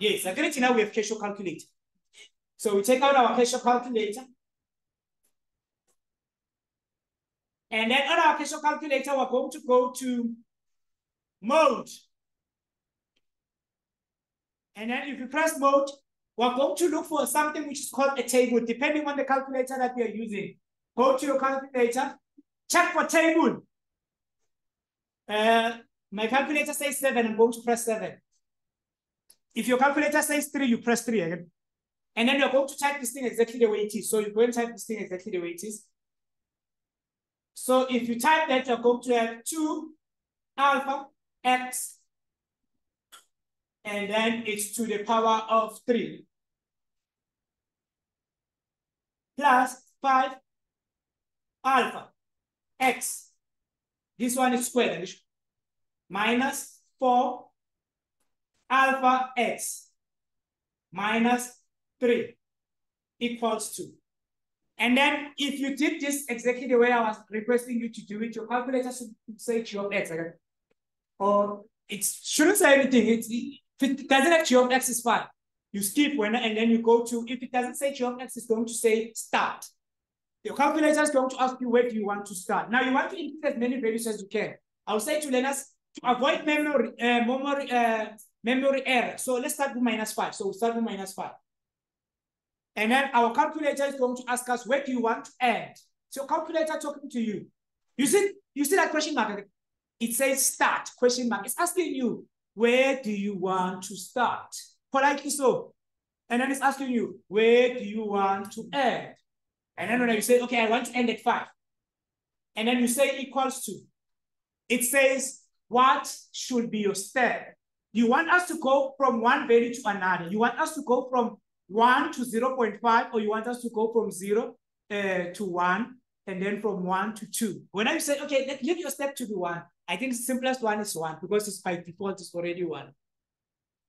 Yes, agree now we have Casio calculator. So we take out our Casio calculator. And then on our Casio calculator, we're going to go to mode. And then if you press mode, we're going to look for something which is called a table, depending on the calculator that we are using. Go to your calculator, check for table. Uh, my calculator says seven, I'm going to press seven. If your calculator says three, you press three again. And then you're going to type this thing exactly the way it is. So you go and type this thing exactly the way it is. So if you type that, you're going to have 2 alpha x, and then it's to the power of 3, plus 5 alpha x. This one is squared, minus 4 alpha x minus 3 equals 2. And then if you did this exactly the way I was requesting you to do it, your calculator should say g of x again. Or it shouldn't say anything. It's, if it doesn't have g of x is fine. You skip when and then you go to, if it doesn't say g of x, it's going to say start. Your calculator is going to ask you where do you want to start. Now you want to input as many values as you can. I'll say to learners to avoid memory, uh, memory, uh, memory error. So let's start with minus five. So we'll start with minus five. And then our calculator is going to ask us, where do you want to add? So calculator talking to you. You see, you see that question mark? It says start, question mark. It's asking you, where do you want to start? Politely so. And then it's asking you, where do you want to add? And then when you say, okay, I want to end at five. And then you say equals to. It says, what should be your step? You want us to go from one value to another. You want us to go from 1 to 0 0.5, or you want us to go from 0 uh, to 1, and then from 1 to 2. When I say, okay, let, give your step to be 1, I think the simplest one is 1, because it's by default, it's already 1.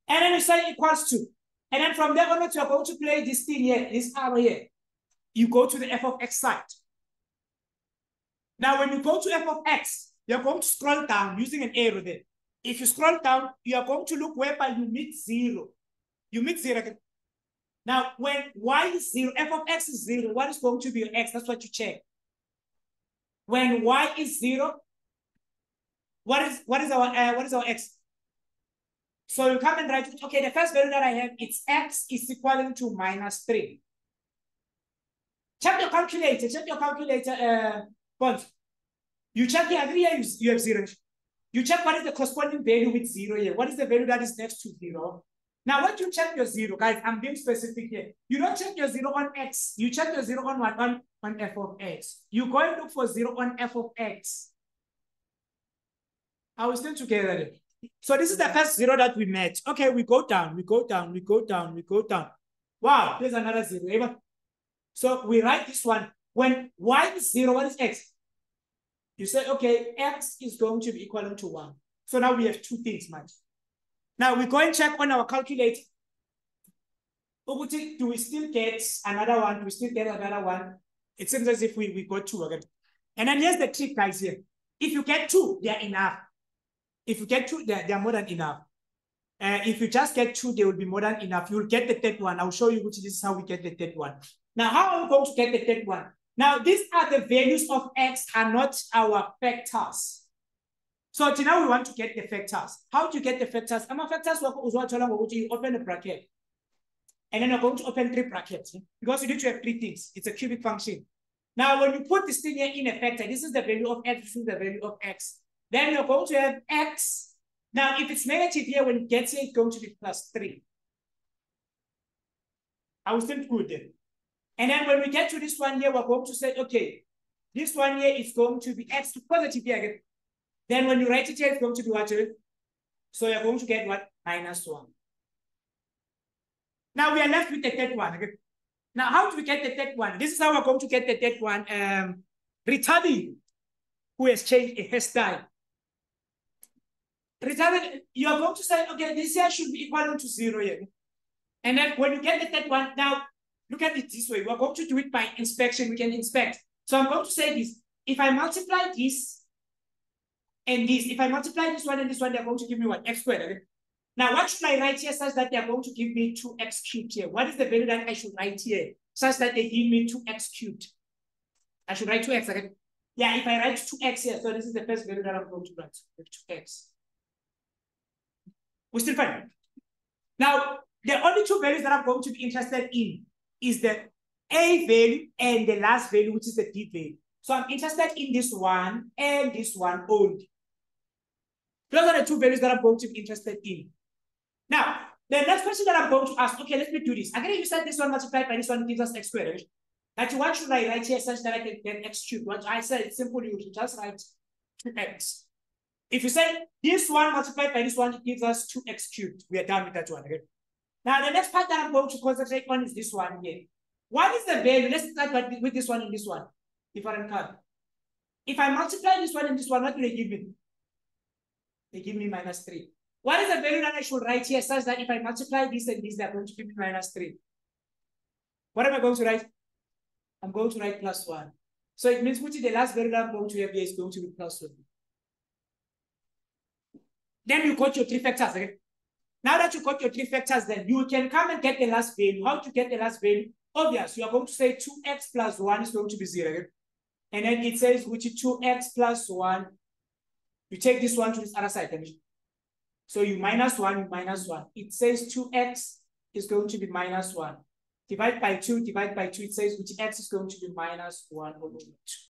And then you say equals 2. And then from there onwards, you're going to play this thing here, this arrow here. You go to the f of x side. Now, when you go to f of x, you're going to scroll down using an arrow there. If you scroll down, you are going to look whereby you meet zero. You meet zero. Now, when y is zero, f of x is zero, what is going to be your x? That's what you check. When y is zero, what is what is our uh, what is our x? So you come and write, okay, the first value that I have, it's x is equal to minus three. Check your calculator, check your calculator, uh. You check here, here you, you have zero. You check what is the corresponding value with zero here. What is the value that is next to zero? Now, when you check your zero, guys, I'm being specific here. You don't check your zero on x. You check your zero on what? On, on f of x. You go and look for zero on f of x. Are we still together? So this is the first zero that we met. Okay, we go down, we go down, we go down, we go down. Wow, there's another zero. So we write this one. When y is zero, what is x? You say, okay, x is going to be equivalent to one. So now we have two things, man. Now we go and check on our calculator. Do we still get another one? Do we still get another one? It seems as if we, we got two again. And then here's the trick, guys, here. If you get two, they're enough. If you get two, they're, they're more than enough. Uh, if you just get two, they will be more than enough. You'll get the third one. I'll show you which is how we get the third one. Now, how are we going to get the third one? Now, these are the values of x are not our factors. So now we want to get the factors. How you get the factors? Ama factors you open a bracket. And then you're going to open three brackets. Because you need to have three things. It's a cubic function. Now, when you put this thing here in a factor, this is the value of x, is the value of x. Then you're going to have x. Now, if it's negative here, when it gets here, it's going to be plus 3. I will still it. And then when we get to this one here, we're going to say, okay, this one here is going to be x to positive here again. Then when you write it here, it's going to be what? So you're going to get what? Minus 1. Now we are left with the third one. Okay? Now, how do we get the third one? This is how we're going to get the third one. Um, who has changed a hairstyle. Ritabi, you are going to say, okay, this here should be equal to zero here. And then when you get the third one, now look at it this way. We're going to do it by inspection. We can inspect. So I'm going to say this. If I multiply this and this, if I multiply this one and this one, they're going to give me what? X squared. Okay? Now, what should I write here such that they are going to give me 2x cubed here? What is the value that I should write here such that they give me 2x cubed? I should write 2x again. Yeah, if I write 2x here, so this is the first value that I'm going to write, 2x. We're still fine. Now, the only two values that I'm going to be interested in is the A value and the last value, which is the D value. So I'm interested in this one and this one only. Those are the two values that I'm going to be interested in. Now, the next question that I'm going to ask, okay, let me do this. i Again, you said this one multiplied by this one gives us x squared. That what should I write here such that I can get x cubed? What I said, it's simple, you should just write 2x. If you say this one multiplied by this one, it gives us 2x cubed. We are done with that one. Okay? Now, the next part that I'm going to concentrate on is this one here. What is the value? Let's start with this one and this one. Different card. If I multiply this one and this one, what do they give me? They give me minus 3. What is the value that I should write here such that if I multiply this and this, they're going to give me minus 3? What am I going to write? I'm going to write plus 1. So it means which is the last value that I'm going to have here is going to be plus 1. Then you got your three factors. Okay? Now that you got your three factors, then you can come and get the last value. How to get the last value? Obvious. You are going to say 2x plus 1 is going to be 0. Okay? And then it says which is 2x plus 1. You take this one to this other side. So you minus 1, you minus 1. It says 2x is going to be minus 1. Divide by 2, divide by 2, it says which x is going to be minus 1 over 2.